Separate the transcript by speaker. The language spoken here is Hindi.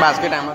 Speaker 1: बास्केट आमा